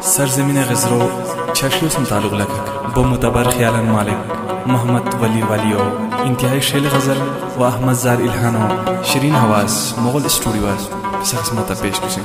سرزمین غزرو چشم تعلق لکک. با مدبر خیال مالک. محمد ولی ولی و انتهای شیل غزل و احمد زار الهان و شیرین حواس مغل استودیو است. سخصمت پیش کشیم.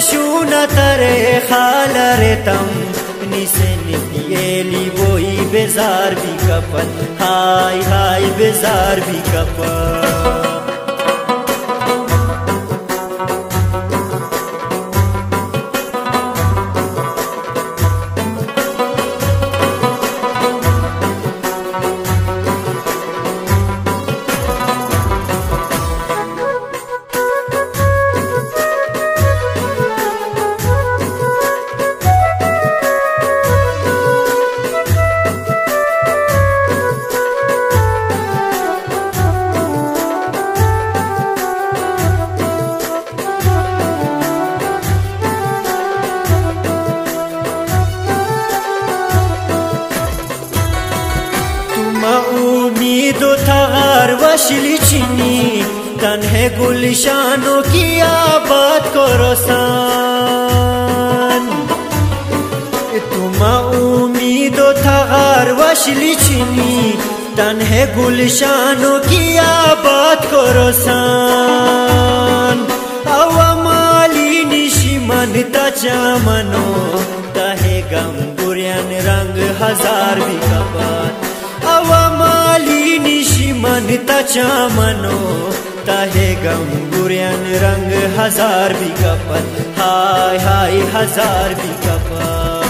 شونا ترے خال رتم نیسن پیلی وہی بیزار بھی کپن ہائی ہائی بیزار بھی کپن امید و تغر وشلی چینی تنه گلشانو کی آباد کرسان تم امید و تغر وشلی چینی تنه گلشانو کی آباد کرسان او مالی نشی من تا چامنو ته گم گریان رنگ ہزار بھی چمنو چامنو تاہے گم گریان رنگ ہزار بھی کپت ہائے ہائے ہزار بھی کپت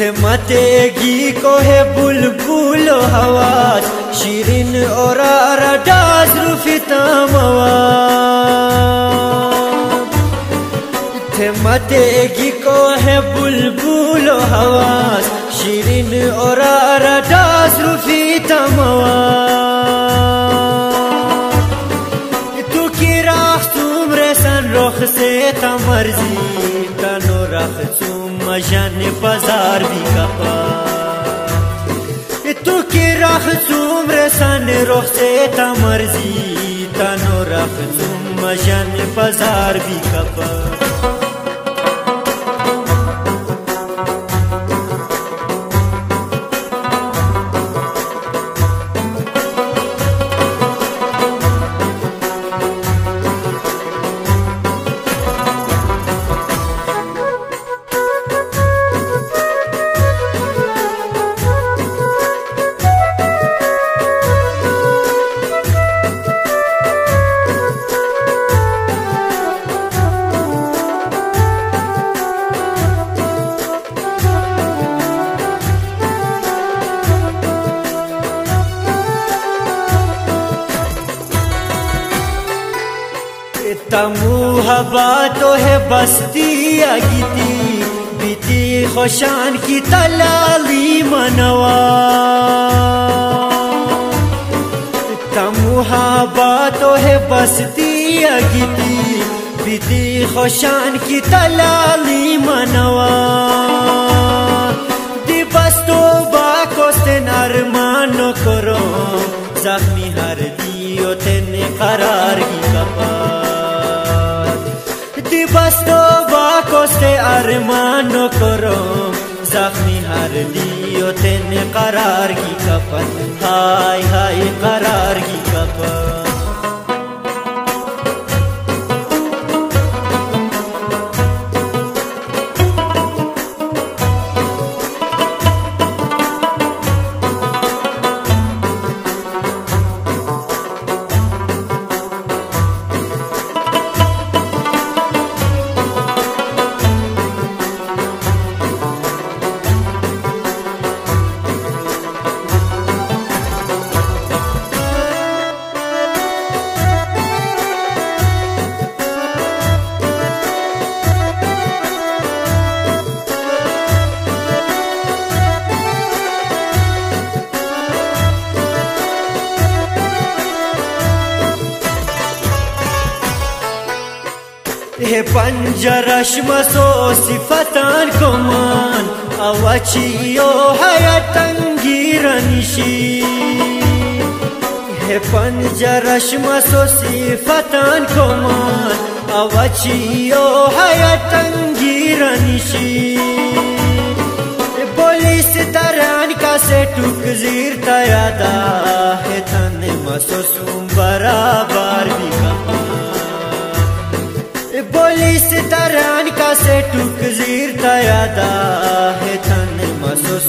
متے گی کو ہے بل بول ہوا شیرین اور ڈاز روفی تموا متے گی کو ہے بل بول ہوا شیرین اور ڈاز جن بازار بھی کپا تو کی رخ زوم رسان رخ سے تمرزی تنو رخ زوم جن بازار بھی کپا ہوا تو ہے بستی اگیتی بیتی خوشان کی تلالی منوا۔ تمہا ہوا تو ہے بستی اگیتی بیتی خوشان کی تلالی منوا۔ دیو تین قرار کی کفن ہائے ہائے قرار کی ہے پنجرش مسو صفتان کمان اوچیو حیاتنگی رنشی ہے پنجرش مسو صفتان کمان اوچیو حیاتنگی رنشی پولیس تران کا سے ٹک زیر تیادا ہے تن مسو سوم برابر بھی کمان پولیس تران کا سے ٹک زیر تیادا ہے تن مسوس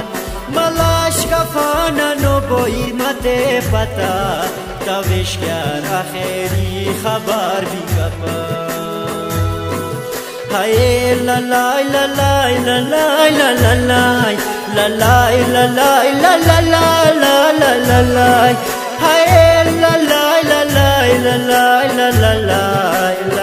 خانه نو با ایمت پتا دوشگر اخری خبر بی کپا هاي لا لا لا لا لا لا لا لا لا لا لا لا لا لا لا لا لا لا لا هاي لا لا لا لا لا لا لا لا لا